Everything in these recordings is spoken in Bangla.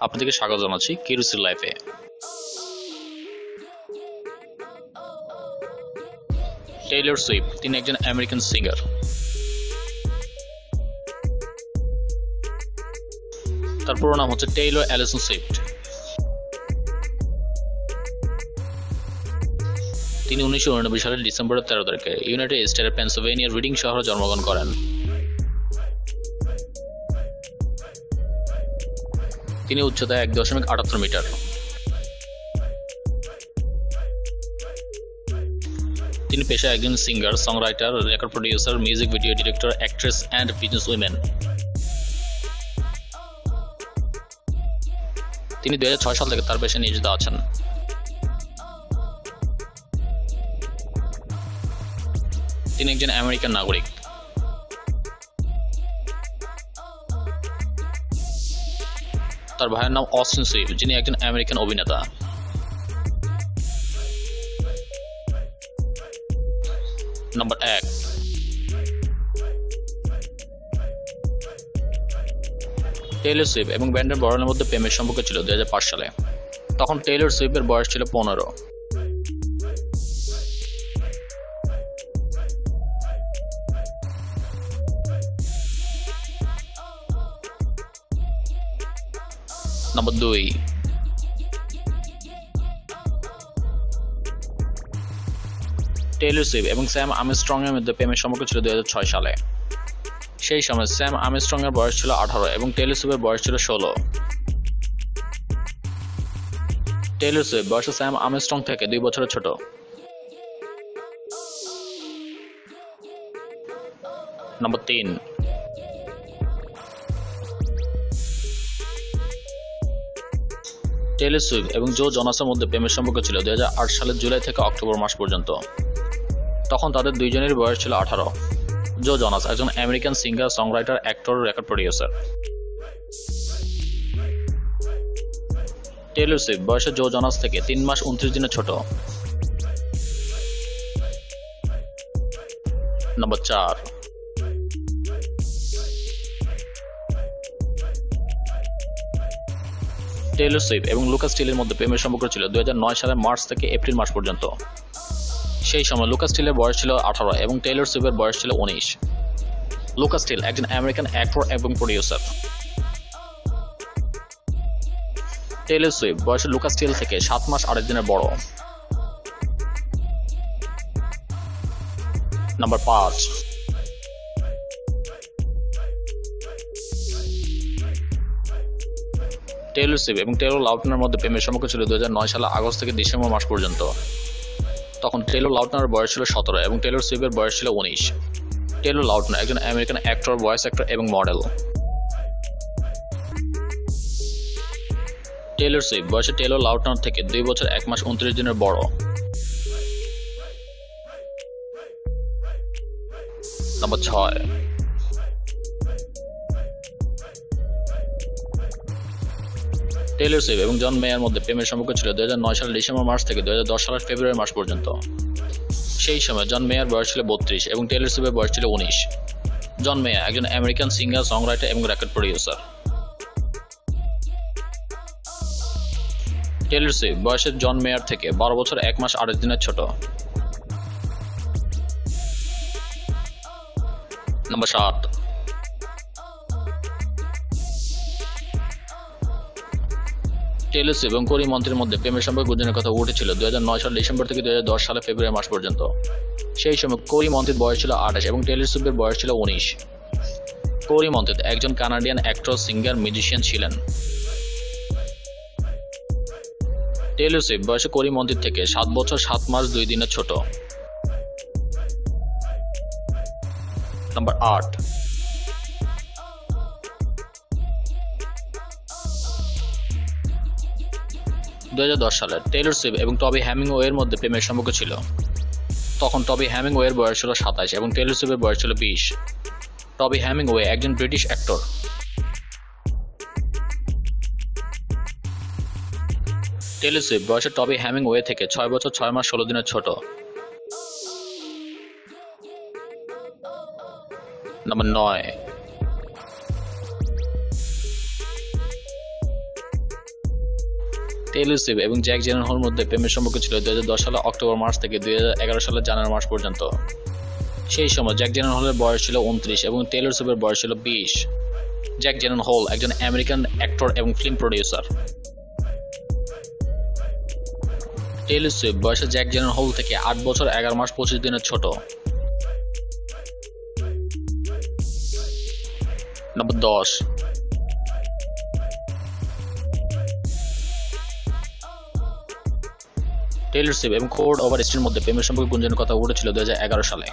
আপনাদেরকে স্বাগত জানাচ্ছি কিরুসির লাইফে টেইলর সুইফট তিনি একজন আমেরিকান সিঙ্গার তার পুরো নাম হচ্ছে টেইলর অ্যালিসন সুইফট তিনি উনিশশো উননব্বই সালের ডিসেম্বরের তেরো তারিখে ইউনাইটেড স্টেটের পেনসিলভেনিয়ার রিডিং শহরে জন্মগ্রহণ করেন। তিনি উচ্চতায় এক দশমিক আটাত্তর মিটার। তিনি পেশায় একজন singer songwriter record producer music video director actress and business women তিনি দুই হাজার ছয় সাল থেকে তার পেশায় নিয়োজিত আছেন। তিনি একজন আমেরিকান নাগরিক। তার ভাইয়ের নাম অস্টিন সুইফট যিনি একজন আমেরিকান অভিনেতা। নম্বর এক। টেইলর সুইফট এবং ব্যান্ডের বড়নের মধ্যে প্রেমের সম্পর্ক ছিল দুই হাজার পাঁচ সালে। তখন টেইলর সুইফটের বয়স ছিল পনেরো। নম্বর দুই টেইলর সুইফট এবং স্যাম আর্মস্ট্রং এর মধ্যে প্রেমের সম্পর্ক ছিল দু হাজার ছয় সালে। সেই সময় স্যাম আর্মস্ট্রং এর বয়স ছিল আঠারো এবং টেইলর সুইফটের বয়স ছিল ষোলো। টেইলর সুইফট বয়সে স্যাম আর্মস্ট্রং থেকে দুই বছরের ছোট। নম্বর তিন টেইলর সুইফট এবং জো জনাসের মধ্যে প্রেমের সম্পর্ক ছিল দুই সালের জুলাই থেকে অক্টোবর মাস পর্যন্ত। তখন তাদের দুইজনের বয়স ছিল আঠারো। জো জনাস একজন American singer, songwriter actor record producer. Taylor Swift বয়সে জো জনাস থেকে তিন মাস উনত্রিশ দিনের ছোট। নম্বর চার। টেইলর সুইফট এবং লুকাস টিলের মধ্যে প্রেমের সম্পর্ক ছিল দুই সালের মার্চ থেকে এপ্রিল মাস পর্যন্ত। সেই সময় লুকাস টিলের বয়স ছিল আঠারো এবং টেইলর সুইফের বয়স ছিল উনিশ। লুকাস টিল একজন আমেরিকান অ্যাক্টর এবং প্রডিউসার। টেইলর সুইফট বয়স লুকাস টিল থেকে সাত মাস আড়াই দিনের বড়। নাম্বার পাঁচ। টেইলর সুইফট এবং টেইলর লাউটনার মধ্যে প্রেমের সম্পর্ক ছিল দু সালে আগস্ট থেকে ডিসেম্বর মাস পর্যন্ত। তখন টেইলর লাউটনারের বয়স ছিল সতেরো এবং টেলর সুইফের বয়স ছিল উনিশ। টেইলর লাউটনার একজন আমেরিকান অ্যাক্টর ভয়েস অ্যাক্টর এবং মডেল টেইলর সুইফট বয়সে টেইলর লাউটনার থেকে দুই বছর এক মাস উনত্রিশ দিনের বড়। নম্বর ছয়। টেইলর সুইফট এবং জন মেয়ার মধ্যে প্রেমের সম্পর্ক ছিল দু সালের ডিসেম্বর মাস থেকে দু সালের ফেব্রুয়ারি মাস পর্যন্ত। সেই সময় জন মেয়ার বয়স ছিল বত্রিশ এবং টেইলর সুইফের বয়স ছিল উনিশ। জন মেয়ার একজন আমেরিকান সিঙ্গার সংরাইটার এবং রেকর্ড প্রডিউসার টেইলর সুইফট বয়সের জন মেয়ার থেকে বারো বছর এক মাস আট দিনের ছোট। নম্বর সাত। সুইফট এবং করি মন্ত্রীর মধ্যে প্রেমের সম্পর্কে গুজনের কথা উঠেছিল দুই সাল ডিসেম্বর থেকে দুই সালে ফেব্রুয়ারি মাস পর্যন্ত। সেই সময় করি মন্ত্রীর বয়স ছিল আঠাশ এবং সুইফটের বয়স ছিল উনিশ। করি মন্ত্রিত একজন কানাডিয়ান অ্যাক্টর সিঙ্গার, মিউজিশিয়ান ছিলেন। টেইলর সুইফট বয়সে কোরি মন্ত্রীর থেকে সাত বছর সাত মাস দুই দিনের ছোট। নাম্বার আট। দু সালে টেইলর সুইফট এবং টবি হ্যামিংওয়ের মধ্যে প্রেমের সম্পর্ক ছিল। তখন টবি হ্যামিংওয়ের বয়স ছিল সাতাশ এবং টেইলর সুইফটের বয়স ছিল বিশ। টবি হ্যামিংওয়ে একজন ব্রিটিশ অ্যাক্টর। টেইলর সুইফট বয়সে টবি হ্যামিংওয়ে থেকে ছয় বছর ছয় মাস ষোলো দিনের ছোট। নম্বর নয় সুইফট এবং জ্যাক জেনারহলের মধ্যে প্রেমের সম্পর্ক ছিল দুই সালে অক্টোবর মাস থেকে দুই সালের জানুয়ারি মাস পর্যন্ত। সেই সময় জ্যাক জেনারহলের বয়স ছিল উনত্রিশ এবং টেইলর সুইফটের বয়স ছিল বিশ। জ্যাক জেনন হল একজন আমেরিকান অ্যাক্টর এবং ফিল্ম প্রডিউসার। টেইলর সুইফট বয়সে জ্যাক হল থেকে আট বছর এগারো মাস পঁচিশ দিনের ছোট। নম্বর দশ টেইলর সুইফট এবং কোড ওভার স্টির মধ্যে প্রেমের সম্পর্কে গুঞ্জনের কথা উঠেছিল দু সালে।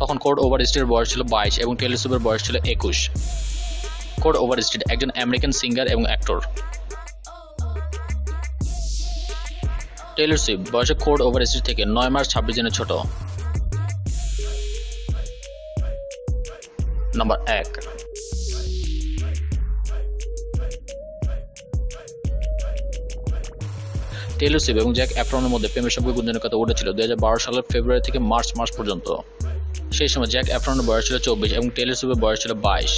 তখন কোড ওভার স্টির বয়স ছিল বাইশ এবং টেইলর সুইফটের বয়স ছিল একুশ। কোড ওভার স্ট্রিট একজন আমেরিকান সিঙ্গার এবং অ্যাক্টর। টেইলর সুইফট বয়সে কোড ওভার স্ট্রিট থেকে নয় মাস ছাব্বিশ দিনের ছোট। নাম্বার এক। টেইলর সুইফট এবং জ্যাক অ্যাফ্রনের মধ্যে প্রেমের সম্পর্কে গুঞ্জনের কথা উঠেছিল দু হাজার বারো সালের ফেব্রুয়ারি থেকে মার্চ মাস পর্যন্ত। সেই সময় জ্যাক অ্যাফ্রনের বয়স ছিল চব্বিশ এবং টেইলর সুইফটের বয়স ছিল বাইশ।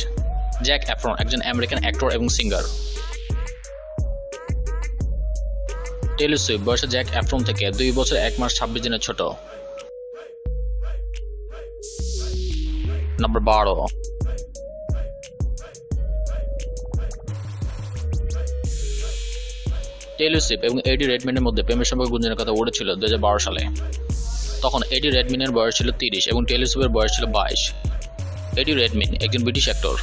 জ্যাক অ্যাফ্রন একজন আমেরিকান অ্যাক্টর এবং সিঙ্গার। টেইলর সুইফট বয়সে জ্যাক অ্যাফ্রন থেকে দুই বছর এক মাস ছাব্বিশ দিনের ছোট। নম্বর বারো। সুইফট এবং এডি রেডমিনের মধ্যে প্রেমের সম্পর্কে গুঞ্জনের কথা উঠেছিল দু হাজার বারো সালে। তখন এডি রেডমিনের বয়স ছিল তিরিশ এবং সুইফটের বয়স ছিল বাইশ। এডি রেডমিন একজন ব্রিটিশ অ্যাক্টর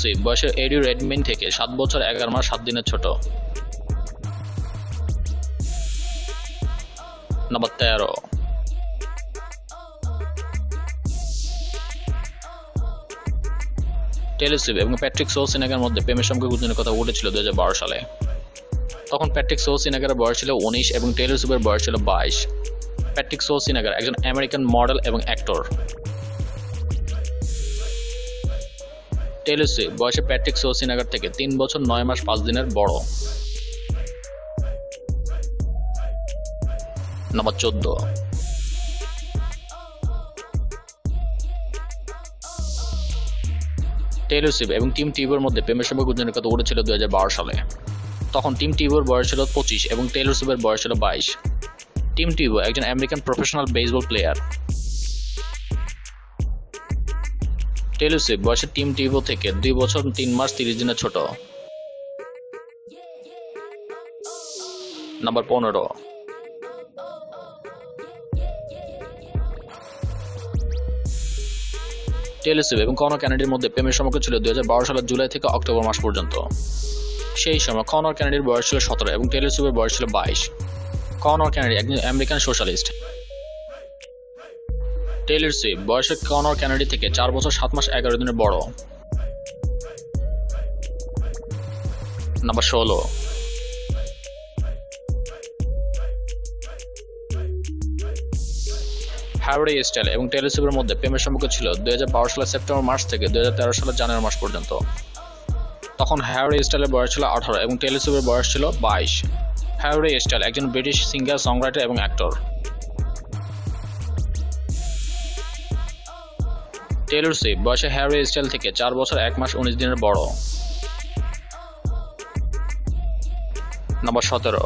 সুইফট বয়সের এডি রেডমিন থেকে সাত বছর এগারো মাস সাত দিনের ছোট। নম্বর তেরো। সুইফট এবং প্যাট্রিক সোসিনাগের মধ্যে প্রেমের সম্পর্কে গুঞ্জনের কথা উঠেছিল দু হাজার বারো সালে। তখন প্যাট্রিক সোসিনাগারের বয়স ছিল উনিশ এবং সুইফটের বয়স ছিল বাইশ। প্যাট্রিক সোসিনাগার একজন আমেরিকান মডেল এবং অ্যাক্টর। সুইফট বয়সে প্যাট্রিক সোসিনাগার থেকে তিন বছর নয় মাস পাঁচ দিনের বড়। নম্বর চোদ্দ। টেইলর সুইফট এবং টিম টিউবের মধ্যে প্রেমের সম্পর্ক গুঞ্জনের কথা উঠেছিল দুই সালে। তখন টিম টিউবের বয়স ছিল পঁচিশ এবং টেইলর সুইফটের বয়স ছিল বাইশ। টিম টিউবো একজন American professional baseball player Taylor Swift বয়সে টিম টিভো থেকে দুই বছর তিন মাস তিরিশ দিনের ছোট। নাম্বার পনেরো। সুইফট এবং কনর ক্যানাডির মধ্যে প্রেমের সম্পর্ক ছিল দু হাজার বারো সালের জুলাই থেকে অক্টোবর মাস পর্যন্ত। সেই সময় কনর ক্যানাডির বয়স ছিল সতেরো এবং টেইলর বয়স ছিল বাইশ। কনর ক্যানাডি একজন আমেরিকান সোশ্যালিস্ট। টেইলর সুইফট বয়সে কনর ক্যানাডি থেকে চার বছর সাত মাস এগারো দিনের বড়। নাম্বার ষোলো। হ্যারি স্টাইল এবং সুইফটের মধ্যে প্রেমের সম্পর্ক ছিল দু হাজার বারো সালের সেপ্টেম্বর মাস থেকে দুই সালের জানুয়ারি মাস পর্যন্ত। তখন হ্যারি স্টাইলের বয়স ছিল আঠারো এবং সুইফটের বয়স ছিল বাইশ। হ্যারি স্টাইল একজন ব্রিটিশ সিঙ্গার, সংরাইটার এবং অ্যাক্টর। টেলর সুইফট বয়সে হ্যারি স্টাইল থেকে চার বছর এক মাস উনিশ দিনের বড়। নম্বর সতেরো।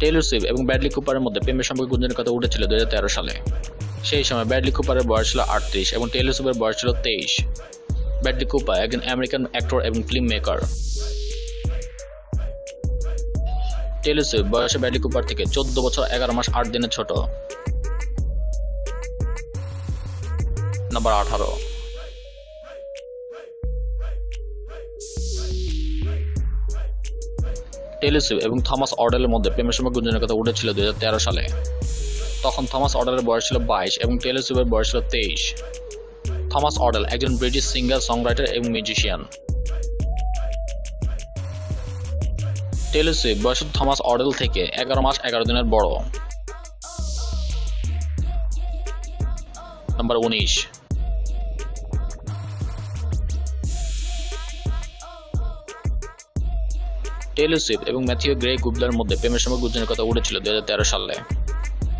টেলর সুইফট এবং ব্যাডলি কুপারের মধ্যে প্রেমের সম্পর্কে গুঞ্জনের কথা উঠেছিল দু হাজার তেরো সালে। সেই সময় ব্যাডলি কুপারের বয়স ছিল আটত্রিশ এবং টেলর সুইফটের বয়স ছিল তেইশ। ব্যাডলি কুপার একজন আমেরিকান অ্যাক্টর এবং ফিল্ম মেকার টেলর সুইফট বয়সে ব্যাডলি কুপার থেকে চোদ্দ বছর এগারো মাস আট দিনের ছোট। নাম্বার আঠারো। সুইফট এবং থমাস অর্ডারের মধ্যে প্রেমের সময় গুঞ্জনের কথা উঠেছিল দু হাজার তেরো সালে। তখন থমাস অর্ডারের বয়স ছিল বাইশ এবং টেলর সুইফটের বয়স ছিল তেইশ। থমাস অর্ডাল একজন ব্রিটিশ সিঙ্গার, সংরাইটার এবং মিউজিশিয়ান। সুইফট বয়স থমাস অর্ডেল থেকে এগারো মাস এগারো দিনের বড়। নাম্বার উনিশ। টেলর সুইফট এবং ম্যাথিউ গ্রে গুবলার মধ্যে প্রেমের সময় গুঞ্জনের কথা উঠেছিল দুই সালে।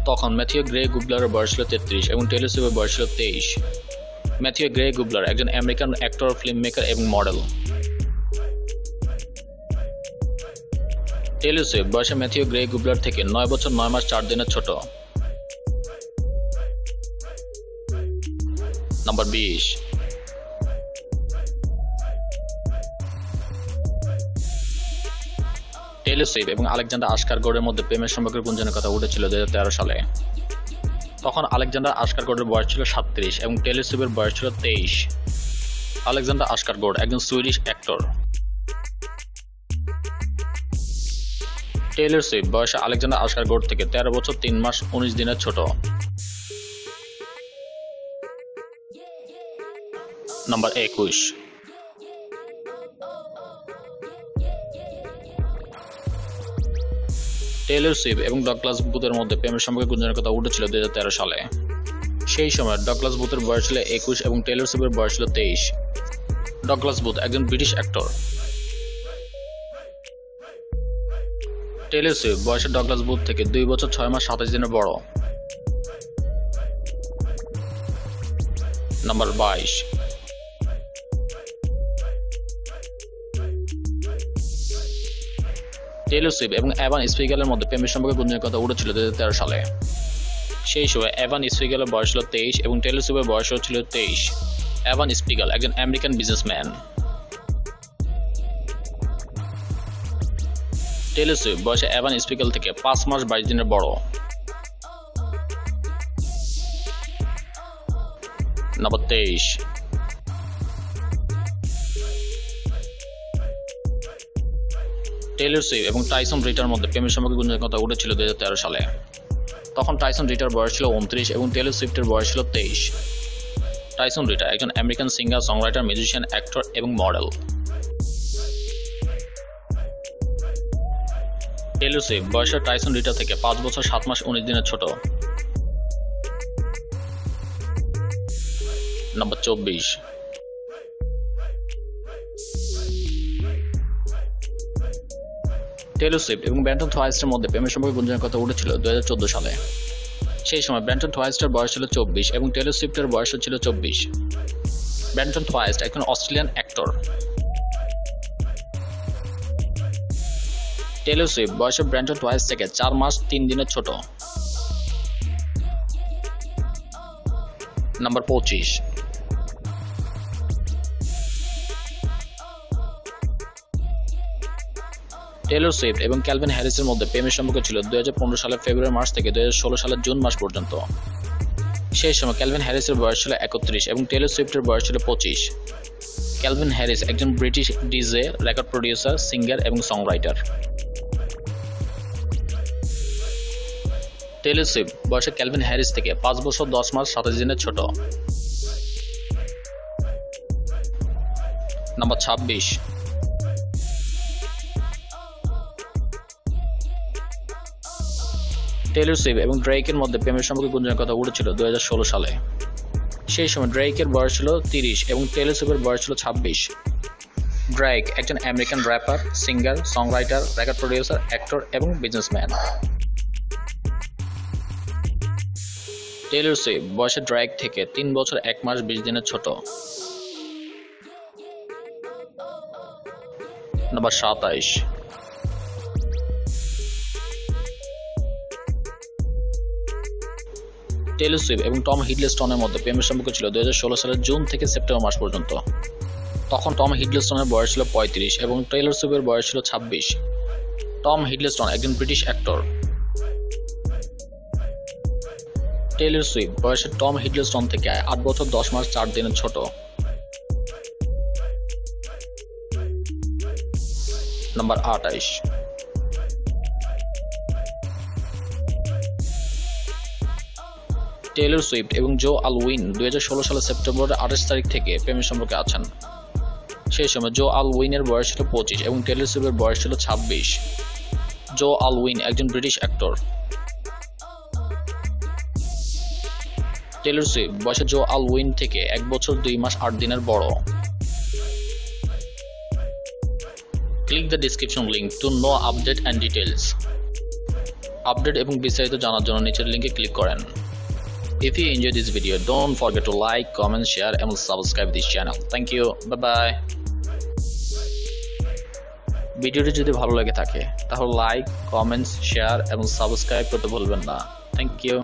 তখন ম্যাথিউ গ্রে গুবলারের বয়স ছিল তেত্রিশ এবং টেলর সুইফটের বয়স ছিল তেইশ। ম্যাথিউ গ্রে গুবলার একজন আমেরিকান অ্যাক্টর ফিল্ম মেকার এবং মডেল। টেলর সুইফট বয়সে ম্যাথিউ গ্রে গুবলার থেকে নয় বছর নয় মাস চার দিনের ছোট। নম্বর বিশ। সুইফট এবং আলেকজান্ডার আশকারগড়ের মধ্যে প্রেমের সম্পর্কের গুঞ্জনের কথা উঠেছিল দু হাজার তেরো সালে। তখন আলেকজান্ডার আশকারগড়ের বয়স ছিল সাতত্রিশ এবং টেলর সুইফটের বয়স ছিল তেইশ। আলেকজান্ডার আশকারগড় একজন সুইডিশ অ্যাক্টর। টেইলর সুইফট বয়সে আলেকজান্ডার আশকারগড় থেকে তেরো বছর তিন মাস উনিশ দিনের ছোট। নাম্বার একুশ। টেইলর সুইফট এবং ডগলাস বুথের মধ্যে প্রেমের সম্পর্কে গুঞ্জনের কথা উঠেছিল দুই সালে। সেই সময় ডগলাস বুথের বয়স ছিল একুশ এবং টেইলর সুইফটের বয়স ছিল তেইশ। ডগলাস বুথ একজন ব্রিটিশ অ্যাক্টর। টেইলর সুইফট বয়সে ডগলাস বুথ থেকে দুই বছর ছয় মাস সাতাশ দিনের বড়। নাম্বার বাইশ। টেইলর সুইফট এবং অ্যাভান স্পিগেলের মধ্যে প্রেমের সম্পর্কে গুঞ্জনের কথা উঠেছিল দু সালে। সেই সময় অ্যাভান স্পিগেলের বয়স ছিল তেইশ এবং টেইলর সুইফটের বয়স ছিল তেইশ। অ্যাভান স্পিগেল একজন আমেরিকান বিজনেসম্যান টেইলর সুইফট বয়সে অ্যাভান স্পিগেল থেকে পাঁচ মাস বাইশ দিনের বড়। নম্বর তেইশ। টেইলর সুইফট এবং টাইসন রিটার মধ্যে প্রেমের সম্পর্কে গুঞ্জনের কথা উঠেছিল দুই হাজার তেরো সালে। তখন টাইসন রিটার বয়স ছিল উনত্রিশ এবং টেইলর সুইফটের বয়স ছিল তেইশ। টাইসন রিটা একজন American singer songwriter musician actor এবং মডেল টেইলর সুইফট বয়সের টাইসন রিটা থেকে পাঁচ বছর সাত মাস উনিশ দিনের ছোট। নম্বর চব্বিশ। টেলর সুইফট এবং ব্যান্টন থোয়াইস্টের মধ্যে প্রেমের সম্পর্কে গুঞ্জনের কথা উঠেছিল দু হাজার চোদ্দ সালে। সেই সময় ব্যান্টন থোয়াইস্টের বয়স ছিল চব্বিশ এবং টেলর সুইফটের বয়স ছিল চব্বিশ। ব্যান্টন থোয়াইস্ট একজন অস্ট্রেলিয়ান অ্যাক্টর। টেলর সুইফট বয়সে ব্র্যান্টন টয়েস থেকে চার মাস তিন দিনের ছোট। নাম্বার পঁচিশ। টেলর সুইফট এবং ক্যালভিন হ্যারিসের মধ্যে প্রেমের সম্পর্ক ছিল দুই সালের ফেব্রুয়ারি মাস থেকে দুই সালের জুন মাস পর্যন্ত। সেই সময় ক্যালভিন হ্যারিসের বয়স ছিল একত্রিশ এবং টেলর সুইফটের বয়স ছিল পঁচিশ। ক্যালভিন হ্যারিস একজন British DJ, record producer, singer এবং সংরাইটার। টেলর সুইফট বয়সে ক্যালভিন হ্যারিস থেকে পাঁচ বছর দশ মাস সাতাশ দিনের ছোট। নাম্বার ছাব্বিশ টেলর সুইফট এবং ড্রেকের মধ্যে প্রেমের সম্পর্কে গুঞ্জনের কথা উঠেছিল দু হাজার ষোলো সালে। সেই সময় ড্রেকের বয়স ছিল তিরিশ এবং টেলর সুইফটের বয়স ছিল ছাব্বিশ। ড্রেক একজন American rapper singer songwriter record producer actor এবং বিজনেসম্যান টেলর সুইফট বয়সে ড্রেক থেকে তিন বছর এক মাস বিশ দিনের ছোট। নম্বর সাতাইশ। টেলর সুইফট এবং টম হিডলেস্টনের মধ্যে প্রেমের সম্পর্ক ছিল দু সালের জুন থেকে সেপ্টেম্বর মাস পর্যন্ত। তখন টম হিডলেস্টনের বয়স ছিল পঁয়ত্রিশ এবং টেলর সুইফটের বয়স ছিল ছাব্বিশ। টম হিডলেস্টন একজন ব্রিটিশ অ্যাক্টর। টেলর সুইফট বয়সে টম হিডলেস্টন থেকে আট বছর দশ মাস চার দিনের ছোট। নাম্বার আটাইশ টেলর সুইফট এবং জো আলউইন দুই সালের সেপ্টেম্বরের আঠাশ তারিখ থেকে প্রেমের সম্পর্কে আছেন। সেই সময় জো আলউইনের বয়স ছিল পঁচিশ এবং টেলর সুইফটের বয়স ছিল ছাব্বিশ। জো আলউইন একজন ব্রিটিশ অ্যাক্টর। টেলর সুইফট বয়সে জো আলউইন থেকে এক বছর দুই মাস আট দিনের বড়। Click the description link to know update and details update এবং বিস্তারিত জানার জন্য নিচের লিঙ্কে ক্লিক করেন। If you enjoyed this video, don't forget to like, comment, share and subscribe this channel. Thank you. Bye bye. ভিডিওটি যদি ভালো লেগে থাকে তাহলে লাইক কমেন্টস শেয়ার এবং সাবস্ক্রাইব করতে ভুলবেন না থ্যাংক ইউ